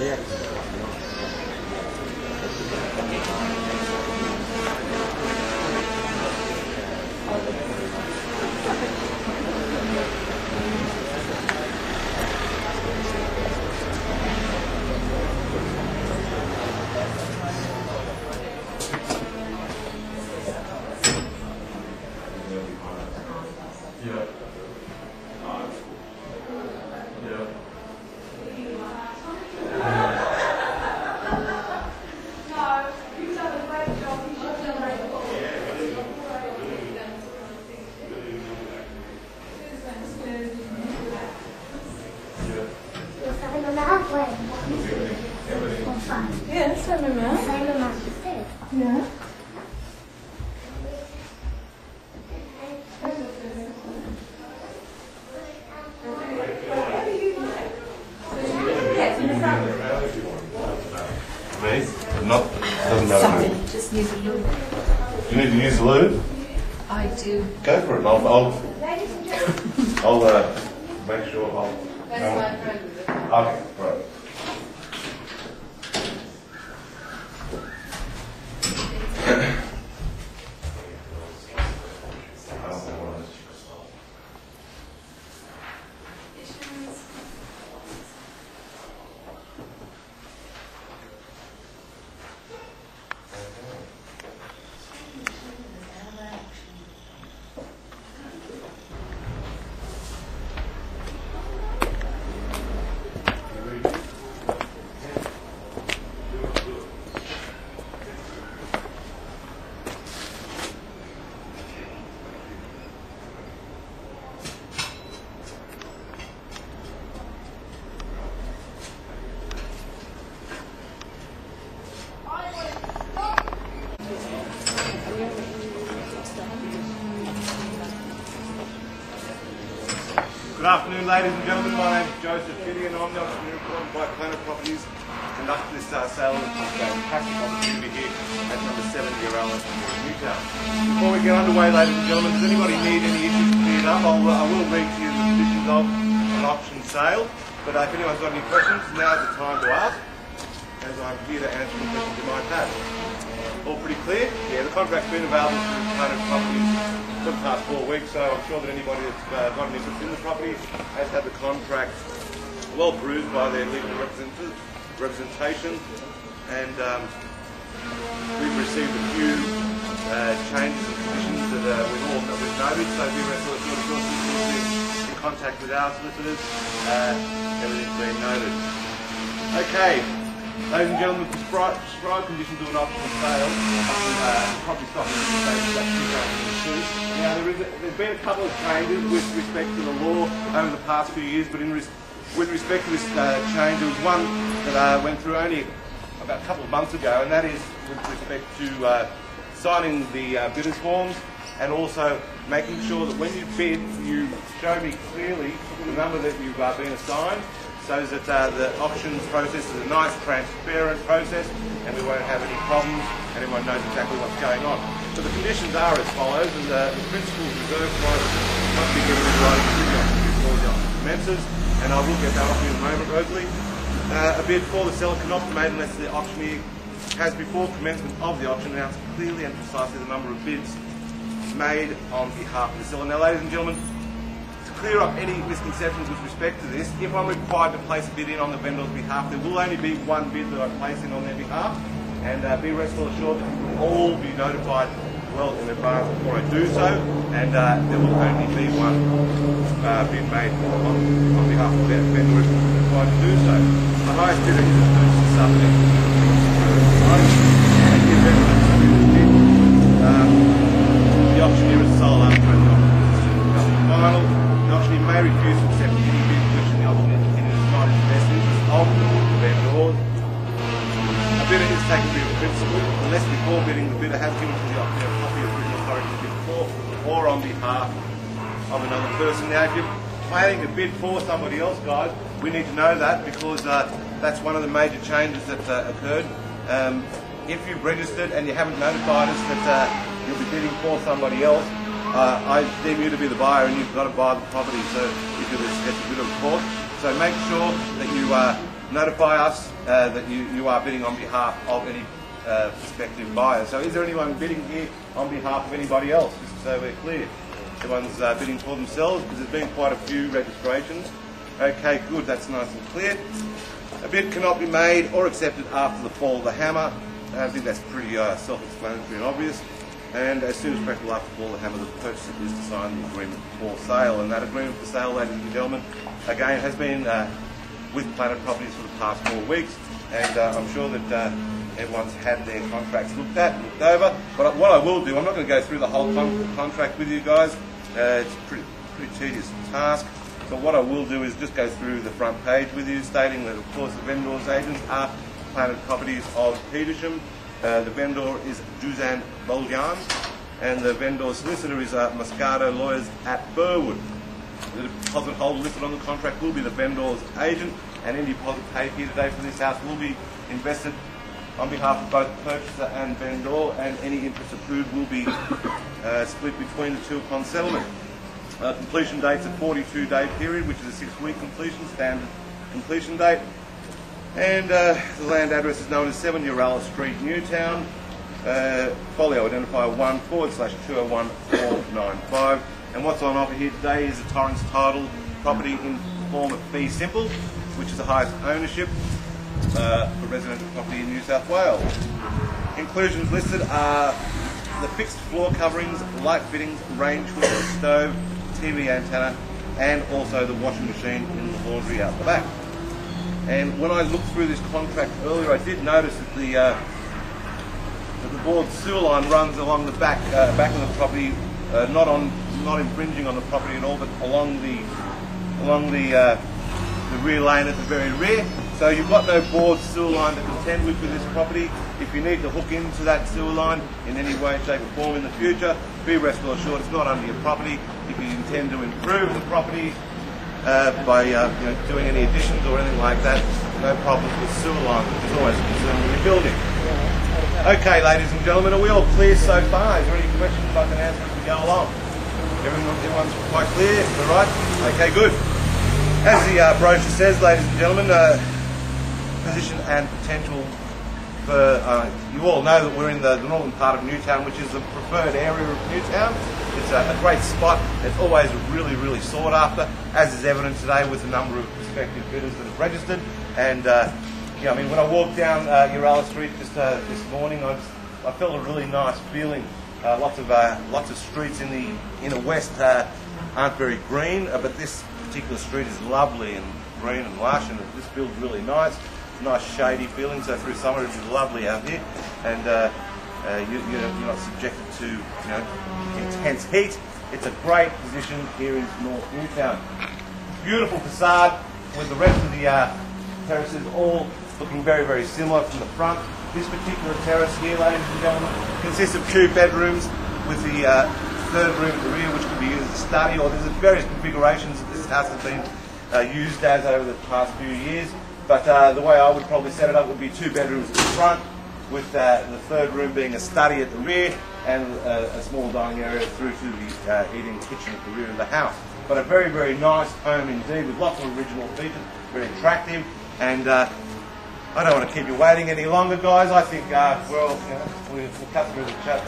Simon halfway. Or five. Ja, Simon mal. Simon macht es. Ja. Me? Not, doesn't matter. Something just needs a look. You need to use the lube? I do. Go for it. I'll, I'll, I'll uh, make sure I'll. That's my friend. Okay, right. Good afternoon, ladies and gentlemen. My name is Joseph Gideon. I'm the entrepreneur employed by Planet Properties conduct this uh, sale of uh, fantastic opportunity here at number 70 Yaralla in Newtown. Before we get underway, ladies and gentlemen, does anybody need any issues cleared up? I'll, uh, I will read to you the conditions of an auction sale. But uh, if anyone's got any questions, now's the time to ask, as I'm here to answer the questions you might have. All pretty clear? Yeah, the contract's been available through Planet Properties for the past four weeks, so I'm sure that anybody that's uh, got an interest in the property has had the contract well bruised by their legal representation, and um, we've received a few uh, changes and conditions that uh, we've all that we've noted. So be rest assured, of course, we'll be in contact with our solicitors. Uh, everything's been noted. Okay. Ladies and gentlemen, prescribed, prescribed conditions of an optional sale, uh, property stock in the state of that 2002. Now, there is a, there's been a couple of changes with respect to the law over the past few years, but in res- with respect to this uh, change, there was one that uh, went through only about a couple of months ago, and that is with respect to uh, signing the uh, bidders forms and also making sure that when you bid, you show me clearly the number that you've uh, been assigned so that uh, the auctions process is a nice, transparent process and we won't have any problems everyone knows exactly what's going on. So the conditions are as follows, and uh, the principal reserve price must be given in writing to the before the auction commences, and I will get that off you in a moment, Rosalie. Uh, a bid for the seller cannot be made unless the auctioneer has before commencement of the auction announced clearly and precisely the number of bids made on behalf of the seller. Now, ladies and gentlemen, clear up any misconceptions with respect to this, if I'm required to place a bid in on the vendor's behalf, there will only be one bid that I place in on their behalf, and uh, be rest assured that you will all be notified well in advance before I do so, and uh, there will only be one uh, bid made on, on behalf of the vendor if required to do so. The highest bidder is this afternoon. Right? On behalf of another person. Now, if you're planning to bid for somebody else, guys, we need to know that because uh, that's one of the major changes that uh, occurred. Um, if you've registered and you haven't notified us that uh, you'll be bidding for somebody else, uh, I deem you to be the buyer and you've got to buy the property, so you do this get a of court. So make sure that you uh, notify us that you, you are bidding on behalf of any uh, prospective buyer. So is there anyone bidding here on behalf of anybody else? Just so we're clear. Everyone's uh, bidding for themselves because there's been quite a few registrations. Okay, good, that's nice and clear. A bid cannot be made or accepted after the fall of the hammer. I think that's pretty uh, self-explanatory and obvious. And as soon as practical after the fall of the hammer, the purchaser is to sign the agreement for sale. And that agreement for sale, ladies and gentlemen, again, has been uh, with Planet Properties for the past four weeks. And uh, I'm sure that uh, everyone's had their contracts looked at, looked over. But what I will do, I'm not going to go through the whole con- contract with you guys. Uh, it's a pretty, pretty tedious task. But what I will do is just go through the front page with you, stating that, of course, the vendor's agents are Planet Properties of Petersham. Uh, the vendor is Juzan Boljan, and the vendor solicitor is uh, Moscato Lawyers at Burwood. The deposit holder listed on the contract will be the vendor's agent, and any deposit paid here today for this house will be invested on behalf of both purchaser and vendor, and any interest accrued will be uh, split between the two upon settlement. Uh, completion date's a 42 day period, which is a six week completion, standard completion date. And uh, the land address is known as 7 Yaralla Street, Newtown. Uh, folio identifier 1 forward slash 201495. And what's on offer here today is a Torrens title property in form of fee simple, which is the highest ownership uh, for residential property in New South Wales. Inclusions listed are the fixed floor coverings, light fittings, range hood, stove, TV antenna, and also the washing machine in the laundry out the back. And when I looked through this contract earlier, I did notice that the uh, that the board sewer line runs along the back uh, back of the property, uh, not on not infringing on the property at all, but along the along the uh, the rear lane at the very rear. So you've got no board sewer line to contend with with this property. If you need to hook into that sewer line in any way, shape or form in the future, be rest assured it's not under your property. If you intend to improve the property uh, by uh, you know, doing any additions or anything like that, no problems with sewer line, which is always a concern when you're building. Okay, ladies and gentlemen, are we all clear so far? Is there any questions I can answer as we go along? Everyone, everyone's quite clear, all right? Okay, good. As the uh, brochure says, ladies and gentlemen, uh, position and potential for, uh, you all know that we're in the, the northern part of Newtown, which is the preferred area of Newtown. It's a, a great spot. It's always really, really sought after, as is evident today with the number of prospective bidders that have registered. And, uh, yeah, I mean, when I walked down uh, Yaralla Street just uh, this morning, I, I felt a really nice feeling. Uh, lots of uh, lots of streets in the inner west uh, aren't very green, but this particular street is lovely and green and lush, and this feels really nice. Nice shady feeling. So through summer, it's lovely out here, and uh, uh, you, you know, you're not subjected to you know intense heat. It's a great position here in North Newtown. Beautiful facade with the rest of the uh, terraces all looking very, very similar from the front. This particular terrace here, ladies and gentlemen, consists of two bedrooms with the uh, third room at the rear, which could be used as a study, or there's various configurations that this house has been uh, used as over the past few years. But uh, the way I would probably set it up would be two bedrooms at the front, with uh, the third room being a study at the rear, and uh, a small dining area through to the uh, eating kitchen at the rear of the house. But a very, very nice home indeed, with lots of original features, very attractive, and uh, I don't want to keep you waiting any longer, guys. I think, uh, well, you know, we'll cut through the chat.